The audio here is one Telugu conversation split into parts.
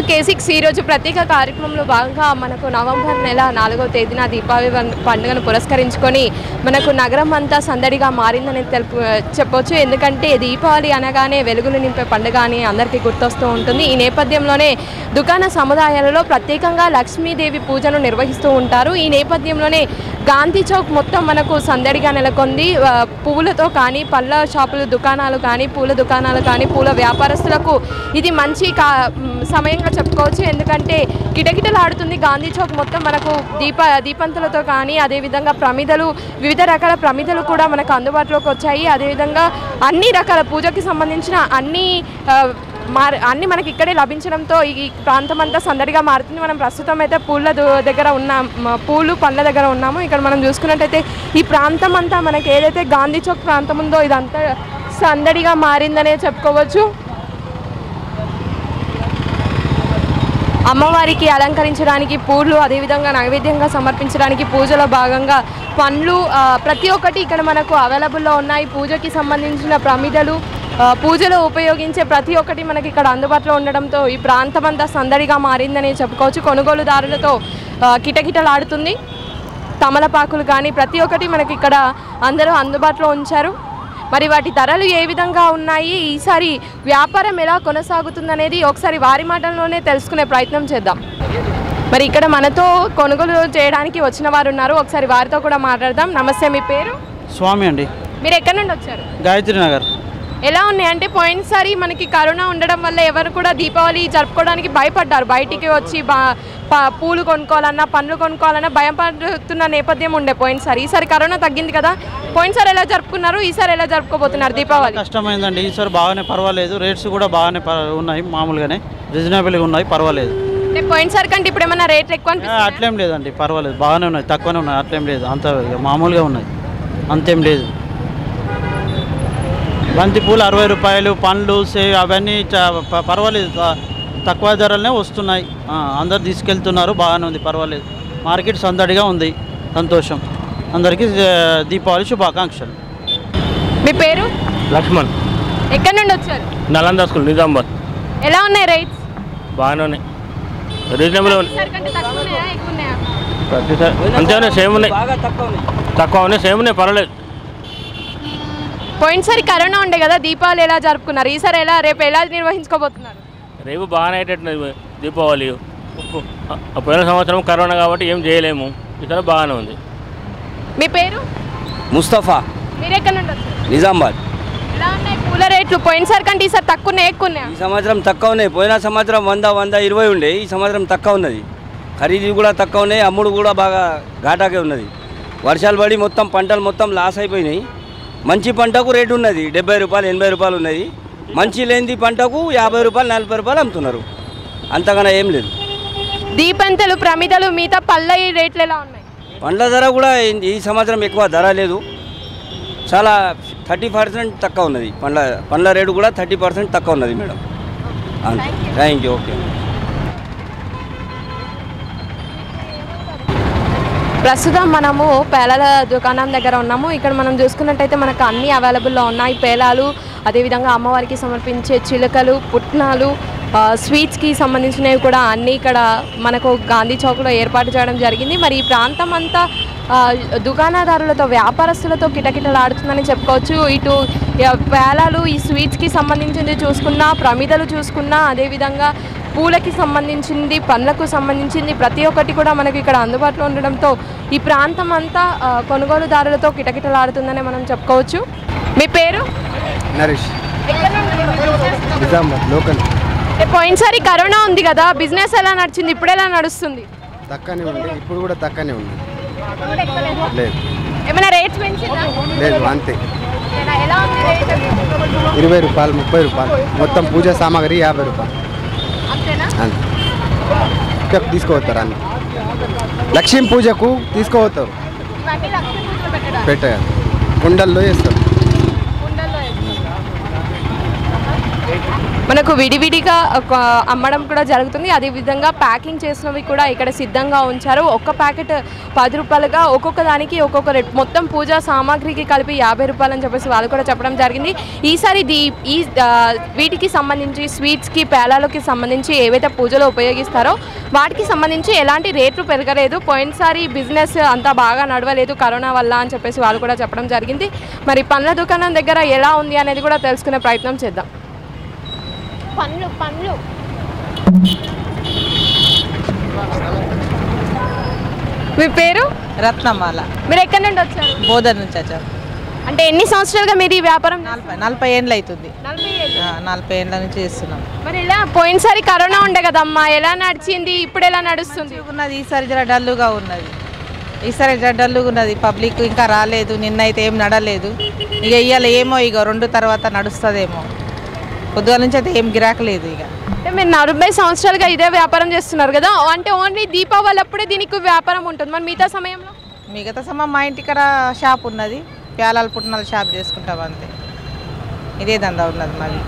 వెల్కమ్ టు ఈరోజు ప్రత్యేక కార్యక్రమంలో భాగంగా మనకు నవంబర్ నెల నాలుగో తేదీన దీపావళి పండుగను పురస్కరించుకొని మనకు నగరం అంతా సందడిగా మారిందని తెలుపు చెప్పొచ్చు. ఎందుకంటే దీపావళి అనగానే వెలుగులు నింపే పండుగ అని అందరికీ గుర్తొస్తూ ఉంటుంది. ఈ నేపథ్యంలోనే దుకాణ సముదాయాలలో ప్రత్యేకంగా లక్ష్మీదేవి పూజను నిర్వహిస్తూ ఉంటారు. ఈ నేపథ్యంలోనే గాంధీ చౌక్ మొత్తం మనకు సందడిగా నెలకొంది. పువ్వులతో కానీ పళ్ళ షాపులు దుకాణాలు కానీ పూల దుకాణాలు కానీ పూల వ్యాపారస్తులకు ఇది మంచి కా సమయంగా చెప్పుకోవచ్చు. ఎందుకంటే కిటకిటలాడుతుంది గాంధీ చౌక్ మొత్తం మనకు దీప దీపంతులతో కానీ అదేవిధంగా ప్రమిదలు వివిధ రకాల ప్రమిదలు కూడా మనకు అందుబాటులోకి వచ్చాయి. అదేవిధంగా అన్ని రకాల పూజకి సంబంధించిన అన్ని మార్ అన్ని మనకి ఇక్కడే లభించడంతో ఈ ప్రాంతం అంతా సందడిగా మారుతుంది. మనం ప్రస్తుతం అయితే పూల దగ్గర ఉన్నాం పూలు పండ్ల దగ్గర ఉన్నాము. ఇక్కడ మనం చూసుకున్నట్టయితే ఈ ప్రాంతం అంతా మనకి ఏదైతే గాంధీ చౌక్ ప్రాంతం ఉందో ఇదంతా సందడిగా మారిందనే చెప్పుకోవచ్చు. అమ్మవారికి అలంకరించడానికి పూలు అదేవిధంగా నైవేద్యంగా సమర్పించడానికి పూజలో భాగంగా పండ్లు ప్రతి ఒక్కటి ఇక్కడ మనకు అవైలబుల్లో ఉన్నాయి. పూజకి సంబంధించిన ప్రమిదలు పూజలో ఉపయోగించే ప్రతి ఒక్కటి మనకి ఇక్కడ అందుబాటులో ఉండడంతో ఈ ప్రాంతం అంతా సందడిగా మారిందని చెప్పుకోవచ్చు. కొనుగోలుదారులతో కిటకిటలాడుతుంది. తమలపాకులు కానీ ప్రతి ఒక్కటి మనకి ఇక్కడ అందరూ అందుబాటులో ఉంచారు. మరి వాటి ధరలు ఏ విధంగా ఉన్నాయి? ఈసారి వ్యాపారం ఎలా కొనసాగుతుందనేది ఒకసారి వారి మాటల్లోనే తెలుసుకునే ప్రయత్నం చేద్దాం. మరి ఇక్కడ మనతో కొనుగోలు చేయడానికి వచ్చిన వారు ఉన్నారు. ఒకసారి వారితో కూడా మాట్లాడదాం. నమస్తే మీ పేరు? స్వామి అండి. మీరు ఎక్కడి నుండి వచ్చారు? గాయత్రి నగర్. ఎలా ఉన్నాయి? అంటే పోయినసారి మనకి కరోనా ఉండడం వల్ల ఎవరు కూడా దీపావళి జరుపుకోవడానికి భయపడ్డారు. బయటికి వచ్చి పూలు కొనుక్కోవాలన్నా పండ్లు కొనుక్కోవాలన్నా భయం పడుతున్న నేపథ్యం ఉండే పోయినసారి. ఈసారి కరోనా తగ్గింది కదా. పోయినసారి ఎలా జరుపుకున్నారు? ఈసారి ఎలా జరుపుకోబోతున్నారు దీపావళి? కష్టమైందండి. ఈసారి బాగానే పర్వాలేదు. రేట్స్ కూడా బాగానే ఉన్నాయి మామూలుగానే. రీజనబుల్గా ఉన్నాయి పర్వాలేదు. పోయినసారి కంటే ఇప్పుడు ఏమైనా రేట్లు ఎక్కువ? అట్లేం లేదండి. పర్వాలేదు. బాగానే ఉన్నాయి. తక్కువనే ఉన్నాయి. అట్లేం లేదు. అంత మామూలుగా ఉన్నాయి. అంతేం లేదు. బంతి పూలు అరవై రూపాయలు పండ్లు సే అవన్నీ పర్వాలేదు. తక్కువ ధరలనే వస్తున్నాయి. అందరు తీసుకెళ్తున్నారు బాగానే ఉంది పర్వాలేదు. మార్కెట్ సందడిగా ఉంది సంతోషం. అందరికీ దీపావళి శుభాకాంక్షలు. మీ పేరు? లక్ష్మణ్. ఎక్కడి నుండి వచ్చారు? నలంద స్కూల్ నిజామాబాద్ ఎలా ఉన్నాయి రేట్స్ బాగానే ఉన్నాయి. రీజనబుల్ ఉన్నాయి? ప్రతిసారి అంతే ఉన్నాయి. సేమ్ ఉన్నాయి. తక్కువ ఉన్నాయి సేమ్ ఉన్నాయి పర్వాలేదు. పోయినసారి కరోనా ఉండే కదా దీపావళి ఎలా జరుపుకున్నారు? ఈసారి ఎలా రేపు ఎలా నిర్వహించుకోబోతున్నారు? రేపు బాగానే అయ్యేటట్టున్నది దీపావళి. పోయిన సంవత్సరం కరోనా కాబట్టి ఏం చేయలేము. ఈసారి బాగానే ఉంది. మీ పేరు? ముస్తఫా. మీరు ఎక్కడి నుండి వచ్చారు? నిజామాబాద్. ఎలా ఉన్నాయి పూల రేట్లు? పోయినసారి కంటే ఈసారి తక్కువ ఉన్నాయి ఎక్కువ ఉన్నాయా ఈ సంవత్సరం తక్కువ ఉన్నాయి. పోయిన సంవత్సరం వంద వంద ఇరవై ఉండే. ఈ సంవత్సరం తక్కువ ఉన్నది. ఖరీదు కూడా తక్కువ ఉన్నాయి. అమ్ముడు కూడా బాగా ఘాటాకే ఉన్నది. వర్షాలు పడి మొత్తం పంటలు మొత్తం లాస్ అయిపోయినాయి. మంచి పంటకు రేటు ఉన్నది. డెబ్బై రూపాయలు ఎనభై రూపాయలు ఉన్నది. మంచి లేనిది పంటకు యాభై రూపాయలు నలభై రూపాయలు అమ్ముతున్నారు. అంతకన్నా ఏం లేదు. దీపంతలు ప్రమిదలు మిగతా పళ్ళ రేట్లు ఎలా ఉన్నాయి? పండ్ల ధర కూడా ఈ- సంవత్సరం ఎక్కువ ధర లేదు. చాలా థర్టీ పర్సెంట్ తక్కువ ఉన్నది. పండ్ల పండ్ల రేటు కూడా థర్టీ పర్సెంట్ తక్కువ ఉన్నది మేడం. Thank you. ఓకే. ప్రస్తుతం మనము పేలాల దుకాణం దగ్గర ఉన్నాము. ఇక్కడ మనం చూసుకున్నట్టయితే మనకు అన్ని అవైలబుల్లో ఉన్నాయి. పేలాలు అదేవిధంగా అమ్మవారికి సమర్పించే చిలుకలు పుట్నాలు స్వీట్స్కి సంబంధించినవి కూడా అన్నీ ఇక్కడ మనకు గాంధీ చౌక్లో ఏర్పాటు చేయడం జరిగింది. మరి ఈ ప్రాంతం అంతా దుకాణదారులతో వ్యాపారస్తులతో కిటకిటలాడుతుందని చెప్పుకోవచ్చు. ఇటు పేలాలు ఈ స్వీట్స్కి సంబంధించింది చూసుకున్నా ప్రమిదలు చూసుకున్నా అదేవిధంగా పూలకి సంబంధించింది పండ్లకు సంబంధించింది ప్రతి ఒక్కటి కూడా మనకి ఇక్కడ అందుబాటులో ఉండడంతో ఈ ప్రాంతం అంతా కొనుగోలుదారులతో కిటకిటలాడుతుందని మనం చెప్పుకోవచ్చు. మీ పేరు? నరేష్. లోకల్. పోయినసారి కరోనా ఉంది కదా బిజినెస్ ఎలా నడిచింది ఇప్పుడు ఎలా నడుస్తుంది? తక్కువనే ఉంది ఇప్పుడు కూడా తక్కువనే ఉంది. లేదు. ఏమైనా రేట్స్ లేదు అంతే. ఇరవై రూపాయలు ముప్పై రూపాయలు. మొత్తం పూజ సామాగ్రి యాభై రూపాయలు. తీసుకుపోతారు అన్ని లక్ష్మీ పూజకు తీసుకుపోతారు ఇవన్నీ లక్ష్మీ పూజలో పెట్టడానికి పెట్టారు కుండల్లో వేస్తారు కుండల్లో వేస్తారు. మనకు విడివిడిగా ఒక అమ్మడం కూడా జరుగుతుంది. అదేవిధంగా ప్యాకింగ్ చేసినవి కూడా ఇక్కడ సిద్ధంగా ఉంచారు. ఒక్క ప్యాకెట్ పది రూపాయలుగా ఒక్కొక్క దానికి ఒక్కొక్క రేట్. మొత్తం పూజా సామాగ్రికి కలిపి యాభై రూపాయలు అని చెప్పేసి వాళ్ళు కూడా చెప్పడం జరిగింది. ఈసారి దీ ఈ వీటికి సంబంధించి స్వీట్స్కి పేలాలకి సంబంధించి ఏవైతే పూజలు ఉపయోగిస్తారో వాటికి సంబంధించి ఎలాంటి రేట్లు పెరగలేదు. పోయినసారి బిజినెస్ అంతా బాగా నడవలేదు కరోనా వల్ల అని చెప్పేసి వాళ్ళు కూడా చెప్పడం జరిగింది. మరి పండ్ల దుకాణం దగ్గర ఎలా ఉంది అనేది కూడా తెలుసుకునే ప్రయత్నం చేద్దాం. పండ్లు పండ్లు మీ పేరు? రత్నమాల. మీరు ఎక్కడి నుండి వచ్చారు బోధన నుంచి వచ్చాం. అంటే ఎన్ని సంవత్సరాలుగా మీరు ఈ వ్యాపారం నలభై నలభై ఏండ్లు అవుతుంది నలభై ఏళ్ళు. నుంచి చేస్తున్నాం. మరి ఎలా? పోయినసారి కరోనా ఉండే కదమ్మా. ఎలా నడిచింది? ఇప్పుడు ఎలా నడుస్తుంది? ఉన్నది. ఈసారి జర డల్లుగా ఉన్నది. ఈసారి జర డల్లుగా ఉన్నది. పబ్లిక్ ఇంకా రాలేదు. నిన్న అయితే ఏం నడలేదు. ఇక ఇవాళ ఏమో ఇక రెండు తర్వాత నడుస్తుందేమో. పొద్దుగాల నుంచి అయితే ఏం గిరాక లేదు ఇక. అంటే మీరు నలభై సంవత్సరాలుగా ఇదే వ్యాపారం చేస్తున్నారు కదా అంటే ఓన్లీ దీపావళి అప్పుడే దీనికి వ్యాపారం ఉంటుంది. మరి మిగతా సమయంలో? మిగతా సమయం మా ఇంటికాడ షాప్ ఉన్నది. పేలాల పుట్టినాల షాప్ చేసుకుంటాం అంతే. ఇదే దందా ఉన్నది మళ్ళీ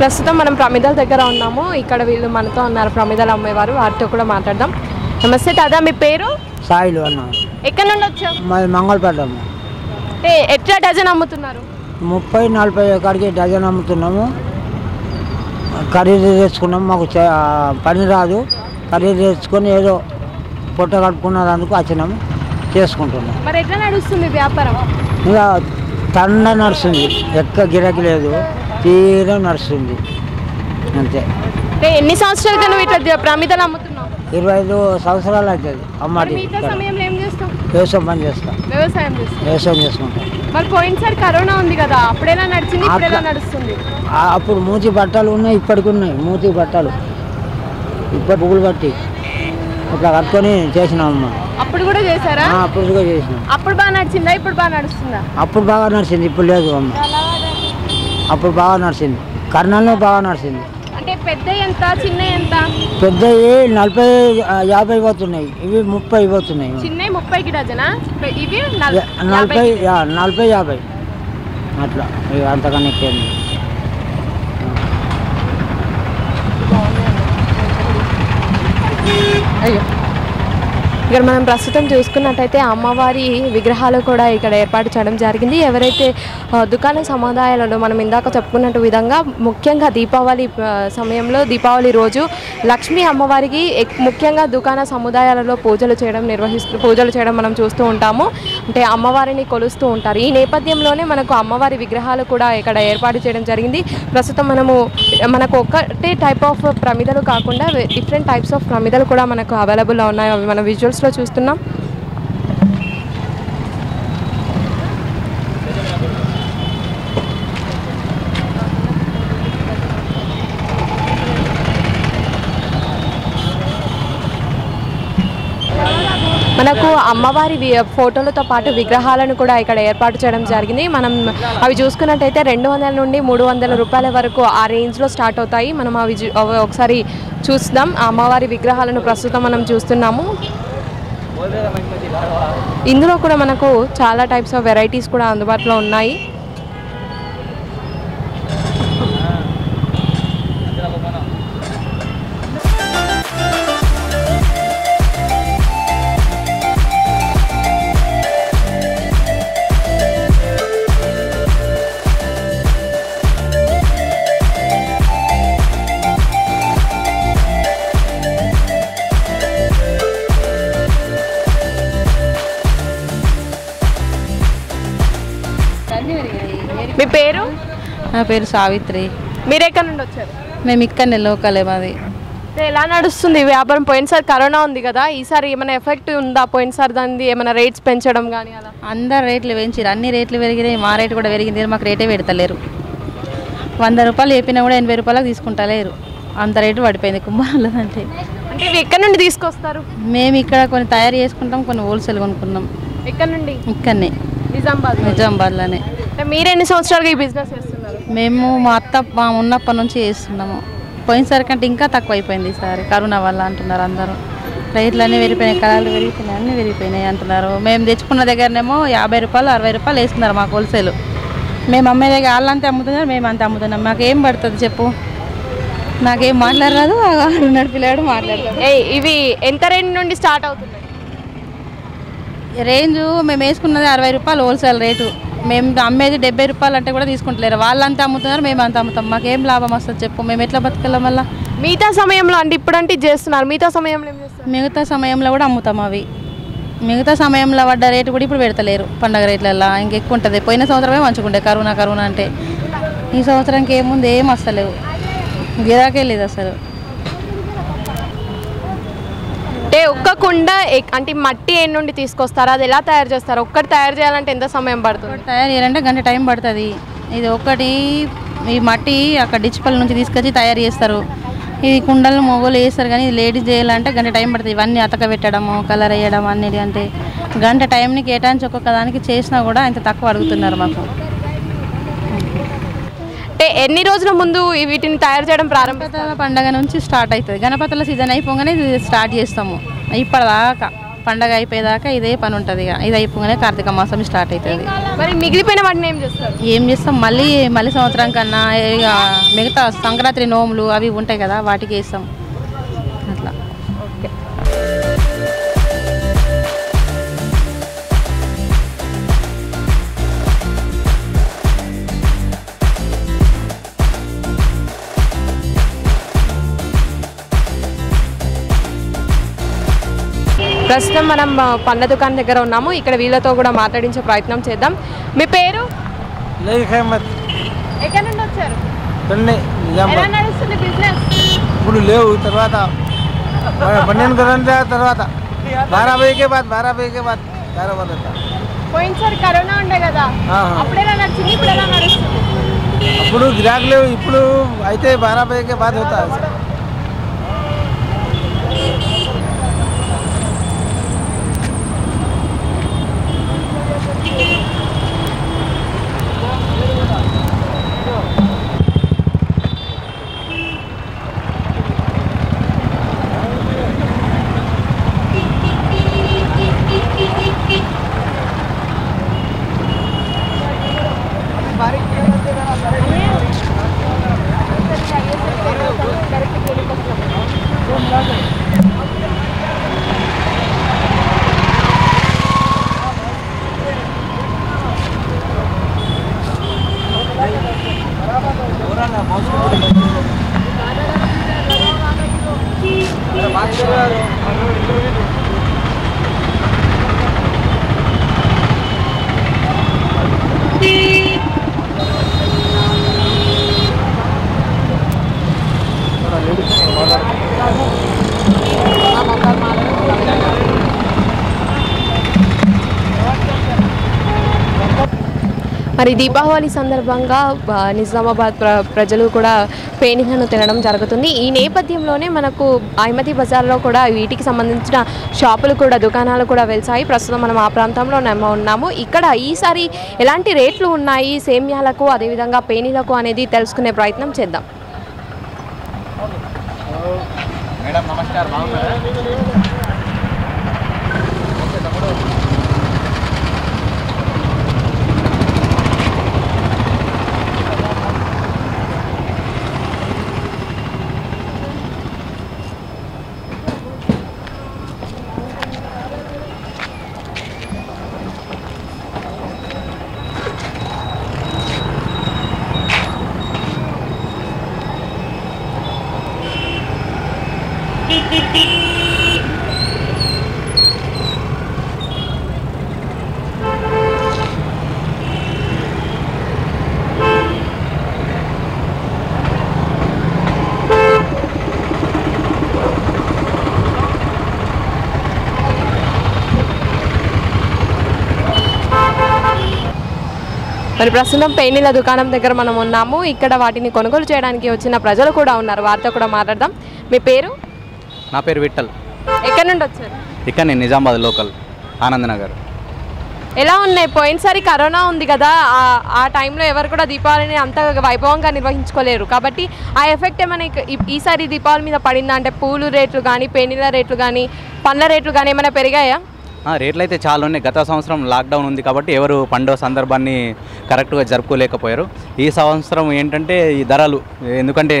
ప్రస్తుతం మనం ప్రమిదల దగ్గర ఉన్నాము. ఇక్కడ వీళ్ళు మనతో ఉన్నారు. ప్రమిదలు అమ్మేవారు. వారితో కూడా మాట్లాడదాం. నమస్తే దాదా మీ పేరు? సాయిలు అన్న. ఎక్కడి నుండి వచ్చాం మాది మంగళపేటము అంటే ఎట్లా డజన్ అమ్ముతున్నారు? ముప్పై నలభై కాడికి డజన్ అమ్ముతున్నాము. ఖరీదు తెచ్చుకున్నాము మాకు పని రాదు. ఖరీదు తెచ్చుకొని ఏదో పొట్ట కట్టుకున్నందుకు వచ్చినాము. చేసుకుంటున్నాం మరి ఎట్లా నడుస్తుంది వ్యాపారం? ఇక తండ నడుస్తుంది. ఎక్క గిరకి లేదు. తీరా నడుస్తుంది. అంతే. అంటే ఎన్ని సంవత్సరాలుగా నువ్వు ఇట్లా ప్రమిదలు అమ్ముతున్నావు? ఇరవై ఐదు సంవత్సరాలు అవుతుంది. అమ్మాటి చేస్తావు? వ్యవసాయం పని చేస్తాం. వ్యవసాయం వ్యవసాయం చేసుకుంటాం. మరి పోయినసారి కరోనా ఉంది కదా అప్పుడెలా నడిచింది ఇప్పుడు ఎలా అట్లా- నడుస్తుంది అప్పుడు మూతి బట్టలు ఉన్నాయి ఇప్పటికి ఉన్నాయి మూతి బట్టలు. ఇప్పటి పువ్వులు బట్టి ఇట్లా కట్టుకొని చేసినామమ్మ అప్పుడు కూడా చేశారా? అప్పుడు కూడా చేసినాం. అప్పుడు బాగా నడిచిందా ఇప్పుడు బాగా నడుస్తుందా? అప్పుడు బాగా నడిచింది ఇప్పుడు లేదు అమ్మ. అప్పుడు బాగా నడిచింది. కర్నూలులో బాగా నడిచింది. అంటే పెద్ద ఎంత చిన్న ఎంత? పెద్దవి నలభై యాభై పోతున్నాయి. ఇవి ముప్పై పోతున్నాయి. చిన్న ముప్పైకి డజనా? ఇవి నలభై నలభై యాభై. అట్లా. ఇక అంతకన్నా ఎక్కువ ఉంది. ఇక్కడ మనం ప్రస్తుతం చూసుకున్నట్టయితే అమ్మవారి విగ్రహాలు కూడా ఇక్కడ ఏర్పాటు చేయడం జరిగింది. ఎవరైతే దుకాణ సముదాయాలలో మనం ఇందాక చెప్పుకున్నట్టు విధంగా ముఖ్యంగా దీపావళి సమయంలో దీపావళి రోజు లక్ష్మీ అమ్మవారికి ఎక్- ముఖ్యంగా దుకాణ సముదాయాలలో పూజలు చేయడం నిర్వహిస్తూ పూజలు చేయడం మనం చూస్తూ ఉంటాము. అంటే అమ్మవారిని కొలుస్తూ ఉంటారు. ఈ నేపథ్యంలోనే మనకు అమ్మవారి విగ్రహాలు కూడా ఇక్కడ ఏర్పాటు చేయడం జరిగింది. ప్రస్తుతం మనము మనకు ఒక్కటే టైప్ ఆఫ్ ప్రమిదలు కాకుండా డిఫరెంట్ టైప్స్ ఆఫ్ ప్రమిదలు కూడా మనకు అవైలబుల్లో ఉన్నాయి. అవి మన విజువల్స్ విజువల్స్లో చూస్తున్నాం. మనకు అమ్మవారి ఫోటోలతో పాటు విగ్రహాలను కూడా ఇక్కడ ఏర్పాటు చేయడం జరిగింది. మనం అవి చూసుకున్నట్టయితే రెండు వందల నుండి మూడు వందల రూపాయల వరకు ఆ రేంజ్లో స్టార్ట్ అవుతాయి. మనం అవి ఒకసారి చూస్తాం ఆ అమ్మవారి విగ్రహాలను ప్రస్తుతం మనం చూస్తున్నాము. ఇందులో కూడా మనకు చాలా టైప్స్ ఆఫ్ వెరైటీస్ కూడా అందుబాటులో ఉన్నాయి. నా పేరు సావిత్రి. మీరు ఎక్కడి నుండి వచ్చారు? మేము ఇక్కడనే లోకలే మాది. అంటే ఎలా నడుస్తుంది వ్యాపారం? పోయినసారి కరోనా ఉంది కదా ఈసారి ఏమైనా ఎఫెక్ట్ ఉందా? పోయినసారి దాన్ని ఏమైనా రేట్స్ పెంచడం కానీ అలా? అందరు రేట్లు పెంచారు అన్ని రేట్లు పెరిగినాయి మా రేటు కూడా పెరిగింది. మాకు రేటే పెడతలేరు. వంద రూపాయలు చెప్పినా కూడా ఎనభై రూపాయలకు తీసుకుంటలేరు. అంత రేటు పడిపోయింది కుమ్మాలంటే అంటే. ఇవి ఎక్కడి నుండి తీసుకొస్తారు? మేము ఇక్కడ కొన్ని తయారు చేసుకుంటాం కొన్ని హోల్సేల్ కొనుక్కున్నాం. ఎక్కడి నుండి? ఇక్కడనే. నిజామాబాద్ నిజామాబాద్లోనే. అంటే మీరు ఎన్ని సంవత్సరాలుగా ఈ బిజినెస్ చేస్తున్నారు? మేము మా అత్త మా ఉన్నప్పటి నుంచి చేస్తున్నాము. పోయినసారి కంటే ఇంకా తక్కువ అయిపోయింది ఈసారి కరోనా వల్ల అంటున్నారు అందరూ. రేట్లు అన్నీ పెరిగిపోయినాయి కళలు పెరిగిపోయినాయి అన్నీ పెరిగిపోయినాయి అంటున్నారు. మేము తెచ్చుకున్న దగ్గరనేమో యాభై రూపాయలు అరవై రూపాయలు వేస్తున్నారు మాకు హోల్సేల్. మేము అమ్మే దగ్గర వాళ్ళంతా అమ్ముతున్నారు మేము అంతా అమ్ముతున్నాం. మాకు ఏం పడుతుంది చెప్పు? నాకేం మాట్లాడరాదు ఉన్నాడు పిల్లాడు మాట్లాడతాడు. ఏ ఇవి ఎంత రేంజ్ నుండి స్టార్ట్ అవుతున్నాయి? రేంజ్ మేము వేసుకున్నది అరవై రూపాయలు హోల్సేల్ రేటు. మేము అమ్మేది డెబ్బై రూపాయలు అంటే కూడా తీసుకుంటలేరు. వాళ్ళంతా అమ్ముతున్నారు మేము అంతా అమ్ముతాం. మాకేం లాభం వస్తుంది చెప్పు. మేము ఎట్లా బతకెళ్ళం వల్ల మిగతా సమయంలో అంటే ఇప్పుడంటే ఇది చేస్తున్నారు. మిగతా సమయంలో ఏం చేస్తారు? మిగతా సమయంలో కూడా అమ్ముతాం అవి. మిగతా సమయంలో పడ్డ రేటు కూడా ఇప్పుడు పెడతలేరు. పండగ రేట్లల్లో ఇంకెక్కువ ఉంటుంది. పోయిన సంవత్సరమే మంచుకుంటే కరోనా కరోనా అంటే. ఈ సంవత్సరంకి ఏముంది? ఏం వస్తలేవు. గిరాకే లేదు అసలు. అంటే ఒక్క కుండ అంటే మట్టి ఏ నుండి తీసుకొస్తారు అది ఎలా తయారు చేస్తారు? ఒక్కటి తయారు చేయాలంటే ఎంత సమయం పడుతుంది? తయారు చేయాలంటే గంట టైం పడుతుంది. ఇది ఒకటి ఈ మట్టి అక్కడ డిచ్చిపల్లి నుంచి తీసుకొచ్చి తయారు చేస్తారు. ఇది కుండలు మొగోలు వేస్తారు కానీ ఇది లేడీస్ చేయాలంటే గంట టైం పడుతుంది. ఇవన్నీ అతక పెట్టడము కలర్ వేయడం అన్నిటి అంటే గంట టైంని కేటాయించి ఒక్కొక్క దానికి చేసినా కూడా ఇంత తక్కువ అడుగుతున్నారు మాకు. అంటే ఎన్ని రోజుల ముందు వీటిని తయారు చేయడం గణపతుల పండగ నుంచి స్టార్ట్ అవుతుంది గణపతుల సీజన్ అయిపోగానే ఇది స్టార్ట్ చేస్తాము. ఇప్పటిదాకా పండగ అయిపోయేదాకా ఇదే పని ఉంటుంది ఇక. ఇది అయిపోగానే కార్తీక మాసం స్టార్ట్ అవుతుంది మరి మిగిలిపోయిన వాటిని ఏం చేస్తారు? ఏం చేస్తాం? మళ్ళీ మళ్ళీ సంవత్సరం కన్నా ఇక మిగతా సంక్రాంతి నోములు అవి ఉంటాయి కదా వాటికి వేస్తాం. ప్రస్తుతం మనం పండ్ల దుకాణం దగ్గర ఉన్నాము. ఇక్కడ వీళ్ళతో కూడా మాట్లాడించే ప్రయత్నం చేద్దాం. మీ పేరు? ఎక్కడి నుండి వచ్చారు? ఇప్పుడు లేవు తర్వాత పన్నెండు తర్వాత. బారా బాద్ బారా. పోయినసారి కరోనా ఉండే కదా? ఆహా. అప్పుడు ఎలా నడిచింది? ఇప్పుడు ఎలా నడుస్తుంది? అప్పుడు గిరాక్ లేవు ఇప్పుడు అయితే బారా బజే బాద్ అవుతా. మరి దీపావళి సందర్భంగా నిజామాబాద్ ప్ర ప్రజలు కూడా పేనిహను తినడం జరుగుతుంది. ఈ నేపథ్యంలోనే మనకు ఐమతి బజార్లో కూడా వీటికి సంబంధించిన షాపులు కూడా దుకాణాలు కూడా వెలిసాయి. ప్రస్తుతం మనం ఆ ప్రాంతంలో ఉన్నాము. ఇక్కడ ఈసారి ఎలాంటి రేట్లు ఉన్నాయి? సేమ్యాలకు అదేవిధంగా పేనీలకు అనేది తెలుసుకునే ప్రయత్నం చేద్దాం. మరి ప్రస్తుతం పేనీల దుకాణం దగ్గర మనం ఉన్నాము. ఇక్కడ వాటిని కొనుగోలు చేయడానికి వచ్చిన ప్రజలు కూడా ఉన్నారు. వారితో కూడా మాట్లాడదాం. మీ పేరు? నా పేరు విఠల్. ఎక్కడి నుండి వచ్చారు? ఇక్కడ నేను నిజామాబాద్ లోకల్ ఆనంద్ నగర్ ఎలా ఉన్నాయి? పోయినసారి కరోనా ఉంది కదా. ఆ- టైంలో ఎవరు కూడా దీపావళిని అంత వైభవంగా నిర్వహించుకోలేరు. కాబట్టి ఆ ఎఫెక్ట్ ఏమైనా ఈసారి దీపావళి మీద పడిందా? అంటే పూలు రేట్లు కానీ పెన్నీల రేట్లు కానీ పండ్ల రేట్లు కానీ ఏమైనా పెరిగాయా? రేట్లు అయితే చాలా ఉన్నాయి. గత సంవత్సరం లాక్డౌన్ ఉంది కాబట్టి ఎవరు పండుగ సందర్భాన్ని కరెక్ట్గా జరుపుకోలేకపోయారు. ఈ సంవత్సరం ఏంటంటే ఈ ధరలు ఎందుకంటే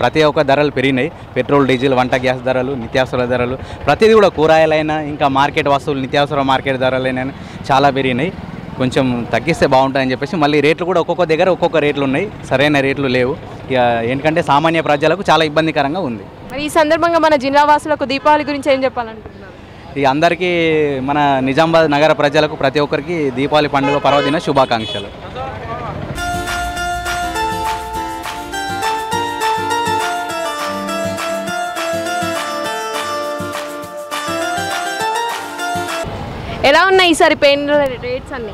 ప్రతి ఒక్క ధరలు పెరిగినాయి. పెట్రోల్ డీజిల్ వంట గ్యాస్ ధరలు నిత్యావసర ధరలు ప్రతిదీ కూడా కూరగాయలైనా ఇంకా మార్కెట్ వస్తువులు నిత్యావసర మార్కెట్ ధరలైనా చాలా పెరిగినాయి. కొంచెం తగ్గిస్తే బాగుంటుందని చెప్పేసి మళ్ళీ రేట్లు కూడా ఒక్కొక్క దగ్గర ఒక్కొక్క రేట్లు ఉన్నాయి. సరైన రేట్లు లేవు. ఇక ఏంటంటే సామాన్య ప్రజలకు చాలా ఇబ్బందికరంగా ఉంది. మరి ఈ సందర్భంగా మన జిల్లా వాసులకు దీపావళి గురించి ఏం చెప్పాలంటే ఈ అందరికీ మన నిజామాబాద్ నగర ప్రజలకు ప్రతి ఒక్కరికి దీపావళి పండుగ పర్వదిన శుభాకాంక్షలు. ఎలా ఉన్నాయి ఈసారి పెయిన్ల రేట్స్ అన్ని?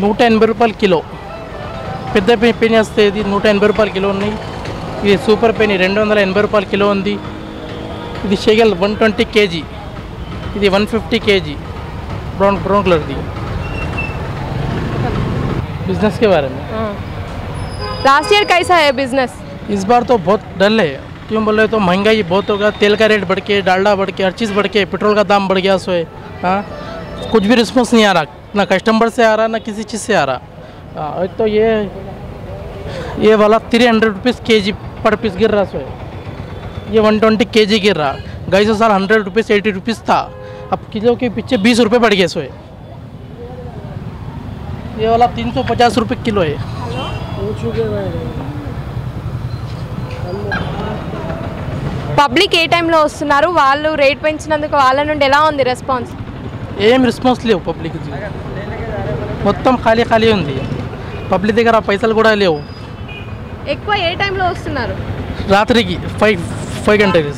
నూట ఎనభై రూపాయలు కిలో. పెద్ద పె- పెన్ వస్తే ఇది నూట ఎనభై రూపాయలు కిలో ఉన్నాయి. ఇది సూపర్ పెన్ రెండు వందల ఎనభై రూపాయలు కిలో ఉంది. ఇది షెగల్ వన్ ట్వంటీ కేజీ. ఇది one fifty KG brown brown colour दी बिजनेस के बारे में लास्ट ईयर कैसा है बिजनेस इस बार तो बहुत डल है क्यों बोल रहे तो महंगाई बहुत होगा तेल का रेट बढ़ के डालडा बढ़ के हर चीज़ बढ़ के पेट्रोल का दाम बढ़ गया सो है हाँ कुछ भी रिस्पॉन्स नहीं आ रहा ना कस्टमर से आ रहा ना किसी चीज़ से आ रहा हाँ, एक तो ये ये वाला थ्री हंड्रेड रुपीज़ के जी पर पीस गिर रहा सो है ये वन ट्वेंटी के जी गिर रहा गई से साल हंड्रेड रुपीज़ एटी रुपीज़ था अब किलो के पीछे बीस रुपये बढ़ गए सो है ये वाला तीन सौ पचास रुपये किलो है పబ్లిక్ ఏ టైంలో వస్తున్నారు వాళ్ళు రేట్ పెంచినందుకు వాళ్ళ నుండి ఎలా ఉంది రెస్పాన్స్ ఏం రెస్పాన్స్ లేవు పబ్లిక్ మొత్తం ఖాళీ ఖాళీ ఉంది పబ్లిక్ దగ్గర పైసలు కూడా లేవు ఎక్కువ ఏ టైంలో వస్తున్నారు రాత్రికి ఫైవ్ ఫైవ్ గంటకి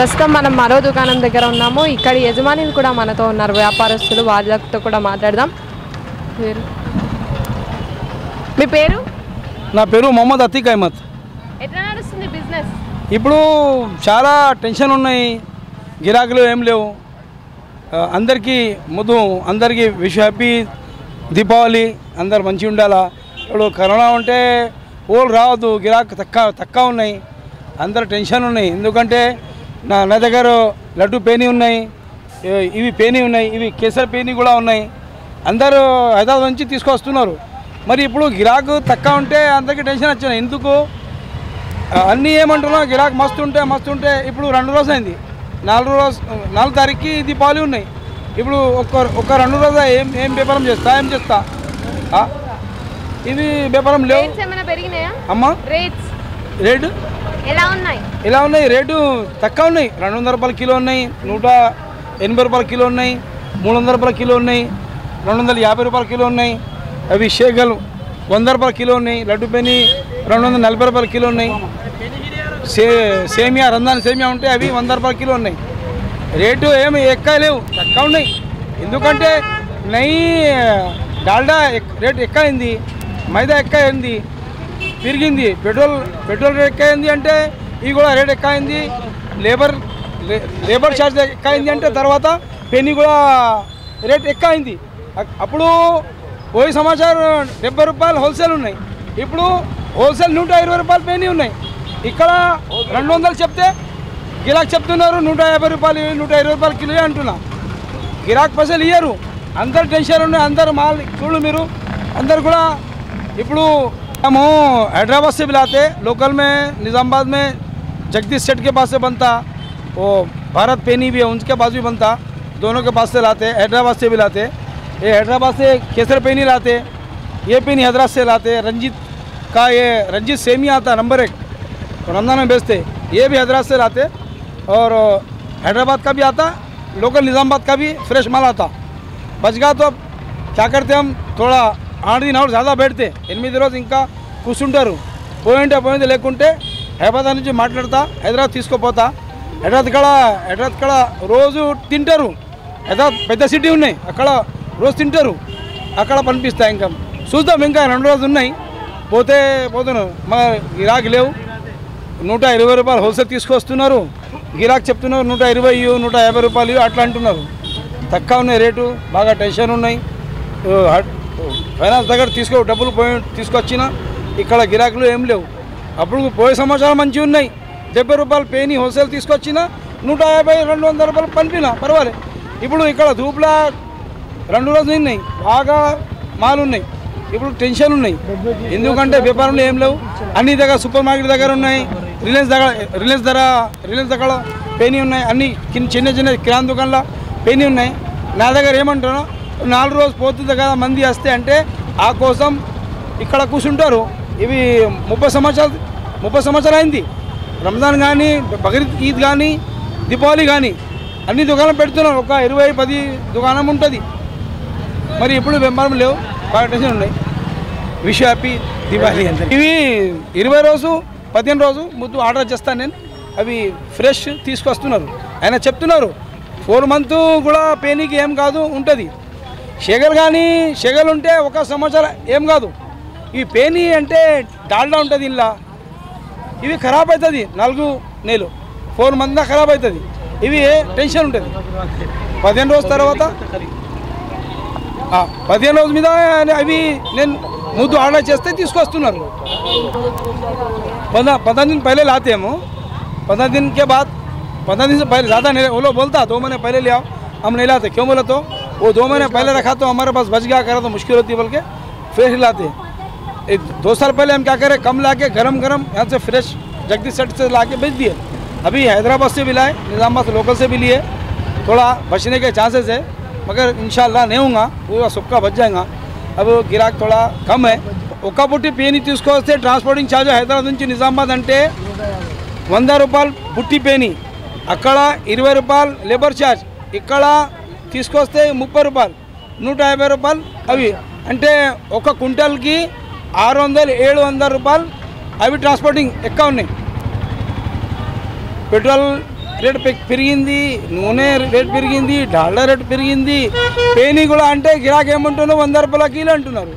ప్రస్తుతం మనం మరో దుకాణం దగ్గర ఉన్నాము. ఇక్కడ యజమానులు కూడా మనతో ఉన్నారు. వ్యాపారస్తులు వాళ్ళతో కూడా మాట్లాడదాం. పేరు మీ పేరు? నా పేరు మొహమ్మద్ అతీక్ అహ్మద్. ఎట్లా నడుస్తుంది బిజినెస్? ఇప్పుడు చాలా టెన్షన్ ఉన్నాయి. గిరాకులు ఏం లేవు. అందరికీ ముందు అందరికీ విష్ హ్యాపీ దీపావళి అందరు మంచిగా ఉండాలా? ఇప్పుడు కరోనా ఉంటే ఓళ్ళు రావద్దు. గిరాకు తక్కువ తక్కువ ఉన్నాయి. అందరు టెన్షన్ ఉన్నాయి. ఎందుకంటే నా నా దగ్గర లడ్డు పేని ఉన్నాయి ఇవి పేని ఉన్నాయి ఇవి కేసర్ పేని కూడా ఉన్నాయి. అందరూ హైదరాబాద్ నుంచి తీసుకొస్తున్నారు. మరి ఇప్పుడు గిరాకు తక్కువ ఉంటే అందరికీ టెన్షన్ వచ్చింది. ఎందుకు? అన్నీ ఏమంటున్నా గిరాక్ మస్తు ఉంటే మస్తు ఉంటే ఇప్పుడు రెండు రోజులు అయింది నాలుగు రోజు నాలుగు తారీఖుకి దీపావళి ఉన్నాయి. ఇప్పుడు ఒక ఒక రెండు రోజులు ఏం ఏం వ్యాపారం చేస్తా ఏం చేస్తా? ఇవి వ్యాపారం లేవు. అమ్మా? Rates rate? ఎలా ఉన్నాయి? ఎలా ఉన్నాయి? రేటు తక్కువ ఉన్నాయి. రెండు వందల రూపాయల కిలో ఉన్నాయి. నూట ఎనభై రూపాయల కిలో ఉన్నాయి. మూడు వందల రూపాయల కిలో ఉన్నాయి. రెండు వందల యాభై రూపాయల కిలో ఉన్నాయి. అవి షేగలు వంద రూపాయల కిలో ఉన్నాయి. లడ్డు పెని రెండు వందల నలభై రూపాయల కిలో ఉన్నాయి. సే సేమియా రంజాన్ సేమియా ఉంటే అవి వంద రూపాయల కిలో ఉన్నాయి. రేటు ఏమి ఎక్క లేవు. తక్కువ ఉన్నాయి. ఎందుకంటే నెయ్యి డాల్డా ఎక్- రేటు ఎక్కైంది మైదా ఎక్కైంది పెరిగింది పెట్రోల్ పెట్రోల్ రేట్ ఎక్కైంది అంటే ఇది కూడా రేట్ ఎక్కైంది లేబర్ లేబర్ ఛార్జ్ ఎక్కైంది అంటే తర్వాత పెని కూడా రేట్ ఎక్కైంది అప్పుడు పోయి సమాచారం డెబ్బై రూపాయలు హోల్సేల్ ఉన్నాయి. ఇప్పుడు హోల్సేల్ నూట ఇరవై రూపాయలు పెన్ని ఉన్నాయి. ఇక్కడ రెండు వందలు చెప్తే గిరాక్ చెప్తున్నారు నూట యాభై రూపాయలు నూట ఇరవై రూపాయలు కిలో అంటున్నా. గిరాక్ పైసలు ఇయ్యరు. అందరు టెన్షన్ ఉన్నాయి అందరు మాల్ చూడు మీరు. అందరు కూడా ఇప్పుడు हम हैदराबाद से भी लाते लोकल में, निज़ामाबाद में, जगदीश सेठ के पास से बनता, वो भारत पेनी भी है, उनके पास भी बनता, दोनों के पास से लाते हैदराबाद से भी लाते ये हैदराबाद से केसर पेनी लाते ये पेनी हैदराबाद से लाते रंजीत का ये, रंजीत सेमी आता नंबर एक रमज़ान में बेचते ये भी हैदराबाद से लाते और हैदराबाद का भी आता, लोकल निज़ामबाद का भी फ्रेश माल आता। बच गया तो अब क्या करते हम, थोड़ा ఆడిది దిన దాదాపు పెడితే ఎనిమిది రోజు ఇంకా కూర్చుంటారు. పోయింటే పోయింది లేకుంటే హైదరాబాద్ నుంచి మాట్లాడతా హైదరాబాద్ తీసుకుపోతా. హైదరాబాద్ కాడ హైదరాబాద్ కాడ రోజు తింటారు. హైదరాబాద్ పెద్ద సిటీ ఉన్నాయి అక్కడ రోజు తింటారు. అక్కడ పనిపిస్తాయి ఇంకా. చూద్దాం ఇంకా రెండు రోజులు ఉన్నాయి. పోతే పోతాను. మా గిరాకు లేవు. నూట ఇరవై రూపాయలు హోల్సేల్ తీసుకొస్తున్నారు. గిరాక్ చెప్తున్నారు నూట ఇరవై నూట యాభై రూపాయలు అట్లా అంటున్నారు. తక్కువ ఉన్నాయి రేటు బాగా టెన్షన్ ఉన్నాయి. ఫైనాన్స్ దగ్గర తీసుకో డబ్బులు పోయి తీసుకొచ్చిన ఇక్కడ గిరాకులు ఏం లేవు. అప్పుడు పోయే సంవత్సరాలు మంచిగా ఉన్నాయి. డెబ్బై రూపాయలు పేని హోల్సేల్ తీసుకొచ్చిన నూట యాభై రెండు వందల రూపాయలు పంపిన పర్వాలేదు ఇప్పుడు ఇక్కడ ధూపులా రెండు రోజులు ఉన్నాయి. బాగా మాలు ఉన్నాయి. ఇప్పుడు టెన్షన్ ఉన్నాయి. ఎందుకంటే వ్యాపారంలో ఏం లేవు. అన్ని దగ్గర సూపర్ మార్కెట్ దగ్గర ఉన్నాయి. రిలయన్స్ దగ్గర రిలయన్స్ ధర రిలయన్స్ దగ్గర పెయిన్ ఉన్నాయి. అన్ని చిన్న చిన్న కిరాణా దుకాణంలో పెయిన్ ఉన్నాయి. నా దగ్గర ఏమంటాను నాలుగు రోజు పోతుంది కదా మంది వస్తే అంటే ఆ కోసం ఇక్కడ కూర్చుంటారు. ఇవి ముప్పై సంవత్సరాలు ముప్పై సంవత్సరాలు అయింది. రంజాన్ కానీ బక్రీద్ ఈద్ కానీ దీపావళి కానీ అన్ని దుకాణం పెడుతున్నారు. ఒక ఇరవై పది దుకాణం ఉంటుంది. మరి ఇప్పుడు వెంబరం లేవు. బాగా ఉన్నాయి. విష్ హ్యాపీ దివాళీ అంటే. ఇవి ఇరవై రోజు పదిహేను రోజు ముందు ఆర్డర్ చేస్తాను నేను. అవి ఫ్రెష్ తీసుకొస్తున్నారు. ఆయన చెప్తున్నారు ఫోర్ మంత్ కూడా పేనీకి ఏం కాదు ఉంటుంది. షెగల్ కానీ షెగల్ ఉంటే ఒక సంవత్సరం ఏం కాదు ఈ పేనీ అంటే డాల్డా ఉంటుంది ఇలా ఇవి ఖరాబ్ అవుతుంది నాలుగు నెలలు ఫోర్ మంత్ దాకా ఖరాబ్ అవుతుంది ఇవి టెన్షన్ ఉంటుంది పదిహేను రోజు తర్వాత ఆ, పదిహేను రోజు మీద అవి నేను ముందు ఆర్డర్ చేస్తే తీసుకొస్తున్నారు पंद्रह पंद्रह दिन पहले लाते हम पंद्रह दिन के बाद पंद्रह दिन से पहले ज़्यादा नहीं वो लोग बोलता दो महीने पहले ले आओ हम नहीं लाते क्यों बोला तो वो दो महीने पहले रखा तो हमारे पास बच गया करा तो मुश्किल होती है बोल के फ्रेश लाते एक दो साल पहले हम क्या करें कम ला के गरम गरम यहाँ से फ्रेश जगदीश सेट से ला के बेच दिए अभी हैदराबाद से भी लाए निज़ामाबाद से लोकल से भी लिए थोड़ा बचने के चांसेस है मगर इंशाल्लाह नहीं होगा पूरा सबका बच जाएगा अब गिराक थोड़ा कम है ఒక బుట్టి పేని తీసుకొస్తే ట్రాన్స్పోర్టింగ్ ఛార్జ్ హైదరాబాద్ నుంచి నిజామాబాద్ అంటే వంద రూపాయలు బుట్టి పేని అక్కడ ఇరవై రూపాయలు లేబర్ ఛార్జ్ ఇక్కడ తీసుకొస్తే ముప్పై రూపాయలు నూట యాభై రూపాయలు అవి. అంటే ఒక కుంటల్కి ఆరు వందలు ఏడు వందల రూపాయలు అవి ట్రాన్స్పోర్టింగ్ ఎక్కువ ఉన్నాయి. పెట్రోల్ రేట్ పెరిగింది నూనె రేట్ పెరిగింది డాలర్ రేట్ పెరిగింది. పేని కూడా అంటే గిరాకీ ఏమంటున్నారు వంద రూపాయల కిలో అంటున్నారు.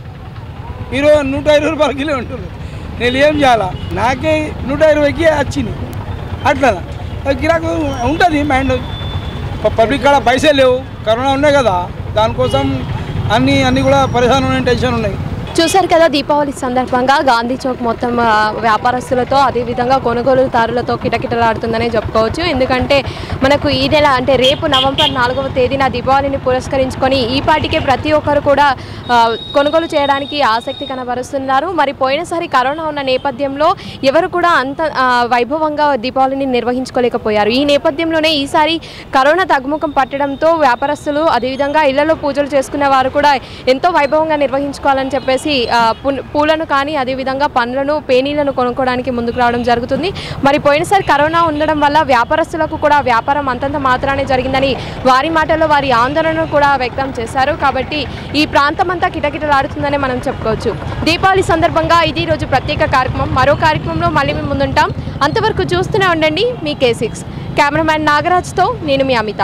ఇరవై నూట ఇరవై రూపాయల కిలో అంటున్నారు. నేను ఏం చేయాలా? నాకే నూట ఇరవైకి వచ్చింది అట్లా. గిరాకీ ఉంటుంది మైండ్ పబ్లిక్ కాడ పైసే లేవు. కరోనా ఉన్నాయి కదా. దానికోసం అన్నీ అన్నీ కూడా పరిశానం ఉన్నాయి టెన్షన్ ఉన్నాయి. చూశారు కదా దీపావళి సందర్భంగా గాంధీ చౌక్ మొత్తం వ్యాపారస్తులతో అదేవిధంగా కొనుగోలుదారులతో కిటకిటలాడుతుందనే చెప్పుకోవచ్చు. ఎందుకంటే మనకు ఈ నెల అంటే రేపు నవంబర్ నాలుగవ తేదీన దీపావళిని పురస్కరించుకొని ఈ పాటికే ప్రతి ఒక్కరు కూడా కొనుగోలు చేయడానికి ఆసక్తి కనబరుస్తున్నారు. మరి పోయినసారి కరోనా ఉన్న నేపథ్యంలో ఎవరు కూడా అంత వైభవంగా దీపావళిని నిర్వహించుకోలేకపోయారు. ఈ నేపథ్యంలోనే ఈసారి కరోనా తగ్గుముఖం పట్టడంతో వ్యాపారస్తులు అదేవిధంగా ఇళ్ళలో పూజలు చేసుకునే వారు కూడా ఎంతో వైభవంగా నిర్వహించుకోవాలని చెప్పేసి వచ్చేసి పూలను కానీ అదేవిధంగా పండ్లను పేనీలను కొనుక్కోవడానికి ముందుకు రావడం జరుగుతుంది. మరి పోయినసారి కరోనా ఉండడం వల్ల వ్యాపారస్తులకు కూడా వ్యాపారం అంతంత మాత్రానే జరిగిందని వారి మాటల్లో వారి ఆందోళనను కూడా వ్యక్తం చేశారు. కాబట్టి ఈ ప్రాంతం అంతా కిటకిటలాడుతుందని మనం చెప్పుకోవచ్చు. దీపావళి సందర్భంగా ఇది రోజు ప్రత్యేక కార్యక్రమం. మరో కార్యక్రమంలో మళ్ళీ మేము ముందుంటాం. అంతవరకు చూస్తూనే ఉండండి మీ కే సిక్స్. కెమెరామ్యాన్ నాగరాజ్తో నేను మీ అమిత.